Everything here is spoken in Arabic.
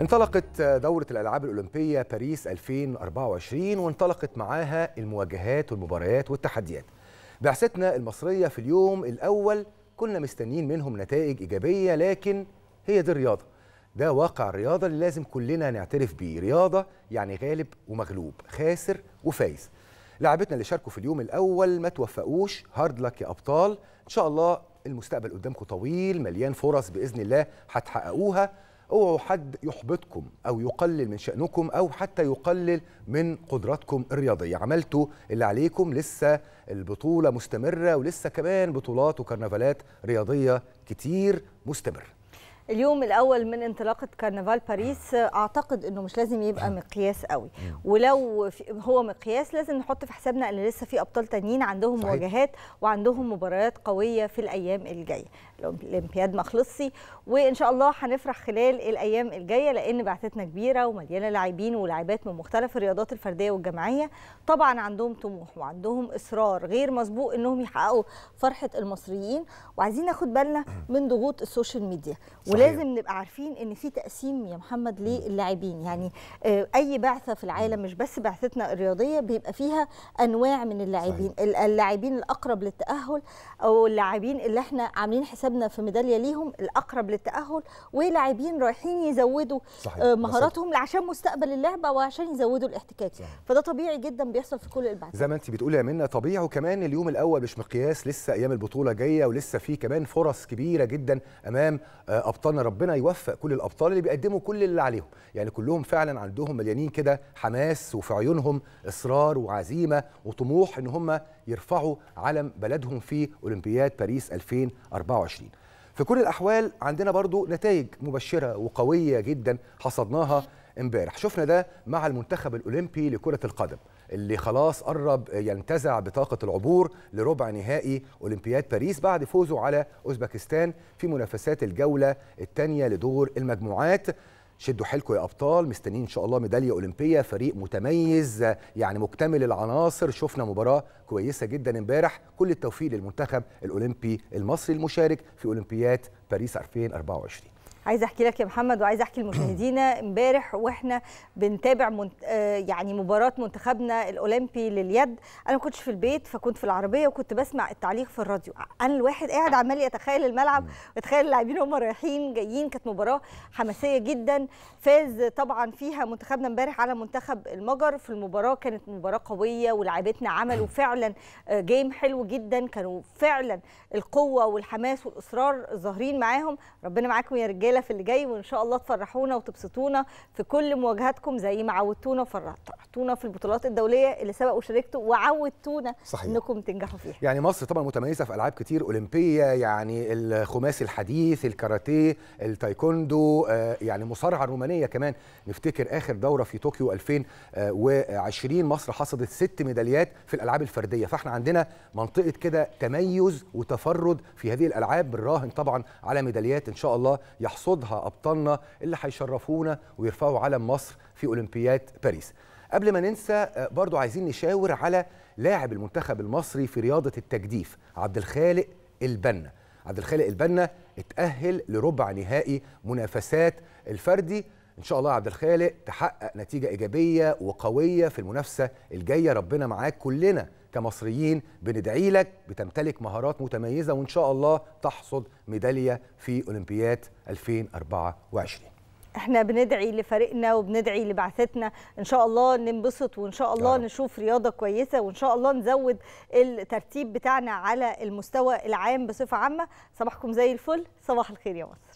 انطلقت دورة الألعاب الأولمبية باريس 2024 وانطلقت معاها المواجهات والمباريات والتحديات. بعثتنا المصرية في اليوم الأول كنا مستنيين منهم نتائج إيجابية لكن هي دي الرياضة. ده واقع الرياضة اللي لازم كلنا نعترف بيه. رياضة يعني غالب ومغلوب خاسر وفايز. لاعبتنا اللي شاركوا في اليوم الأول ما توفقوش هارد لك يا أبطال. إن شاء الله المستقبل قدامكم طويل مليان فرص بإذن الله هتحققوها. اوعوا حد يحبطكم أو يقلل من شأنكم أو حتى يقلل من قدراتكم الرياضية. عملتوا اللي عليكم لسه البطولة مستمرة ولسه كمان بطولات وكرنفالات رياضية كتير مستمره اليوم الأول من انطلاقة كرنفال باريس أعتقد إنه مش لازم يبقى مقياس قوي. ولو هو مقياس لازم نحط في حسابنا إن لسه في أبطال تانيين عندهم صحيح. مواجهات وعندهم مباريات قوية في الأيام الجاية. الأولمبياد ما خلصش وإن شاء الله هنفرح خلال الأيام الجاية لأن بعثتنا كبيرة ومليانة لاعبين ولاعبات من مختلف الرياضات الفردية والجماعية. طبعا عندهم طموح وعندهم إصرار غير مسبوق إنهم يحققوا فرحة المصريين. وعايزين ناخد بالنا من ضغوط السوشيال ميديا. صحيح. ولازم نبقى عارفين إن في تقسيم يا محمد للاعبين. يعني آه، أي بعثة في العالم مش بس بعثتنا الرياضية بيبقى فيها أنواع من اللاعبين. ال- اللاعبين الأقرب للتأهل أو اللاعبين اللي إحنا عاملين حسابنا في ميدالية ليهم الأقرب للتأهل ولاعبين رايحين يزودوا صحيح. آه، مهاراتهم عشان مستقبل اللعبة وعشان يزودوا الاحتكاك. صحيح. فده طبيعي جدا بيحصل في كل البعثات. زي ما أنت بتقولي يا منى طبيعي. وكمان اليوم الأول مش مقياس لسه أيام البطولة جاية ولسه في كمان فرص كبيرة جدا أمام آه، ابطالنا ربنا يوفق كل الأبطال اللي بيقدموا كل اللي عليهم. يعني كلهم فعلا عندهم مليانين كده حماس وفي عيونهم إصرار وعزيمة وطموح إن هم يرفعوا علم بلدهم في أولمبياد باريس 2024 في كل الأحوال عندنا برضو نتائج مبشرة وقوية جدا حصدناها امبارح. شفنا ده مع المنتخب الأولمبي لكرة القدم. اللي خلاص قرب ينتزع بطاقة العبور لربع نهائي أولمبياد باريس بعد فوزه على أوزبكستان في منافسات الجولة الثانية لدور المجموعات. شدوا حيلكم يا أبطال مستنيين إن شاء الله ميدالية أولمبية فريق متميز يعني مكتمل العناصر. شفنا مباراة كويسة جدا امبارح. كل التوفيق للمنتخب الأولمبي المصري المشارك في أولمبياد باريس 2024 عايزه احكي لك يا محمد وعايزه احكي لمشاهدينا. امبارح وإحنا بنتابع منت... آه يعني مباراة منتخبنا الأولمبي لليد. أنا ما كنتش في البيت فكنت في العربية وكنت بسمع التعليق في الراديو. أنا الواحد قاعد عمال يتخيل الملعب ويتخيل اللاعبين هم رايحين جايين. كانت مباراة حماسية جدا. فاز طبعا فيها منتخبنا امبارح على منتخب المجر. في المباراة كانت مباراة قوية ولاعبتنا عملوا فعلا آه، جيم حلو جدا. كانوا فعلا القوة والحماس والإصرار ظاهرين معاهم. ربنا معاكم يا رجالة. في اللي جاي وإن شاء الله تفرحونا وتبسطونا في كل مواجهاتكم زي ما عودتونا وفرحتونا. في البطولات الدولية اللي سبق وشاركتوا وعودتونا صحيح. إنكم تنجحوا فيها. يعني مصر طبعا متميزة في ألعاب كتير أولمبية يعني الخماسي الحديث الكاراتيه التايكوندو آه، يعني مصارعة رومانية كمان. نفتكر آخر دورة في طوكيو 2020 مصر حصدت ست ميداليات في الألعاب الفردية. فإحنا عندنا منطقة كده تميز وتفرد في هذه الألعاب بالراهن طبعا على ميداليات إن شاء الله يحصدها أبطالنا اللي هيشرفونا ويرفعوا علم مصر في اولمبياد باريس. قبل ما ننسى آه، برضو عايزين نشاور على لاعب المنتخب المصري في رياضة التجديف عبد الخالق البنا. عبد الخالق البنا اتأهل لربع نهائي منافسات الفردي. إن شاء الله عبد الخالق تحقق نتيجة إيجابية وقوية في المنافسة الجاية. ربنا معاك كلنا كمصريين بندعي لك بتمتلك مهارات متميزة وإن شاء الله تحصد ميدالية في أولمبياد 2024 إحنا بندعي لفريقنا وبندعي لبعثتنا. إن شاء الله ننبسط وإن شاء الله رب. نشوف رياضة كويسة وإن شاء الله نزود الترتيب بتاعنا على المستوى العام بصفة عامة. صباحكم زي الفل. صباح الخير يا مصر.